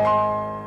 Música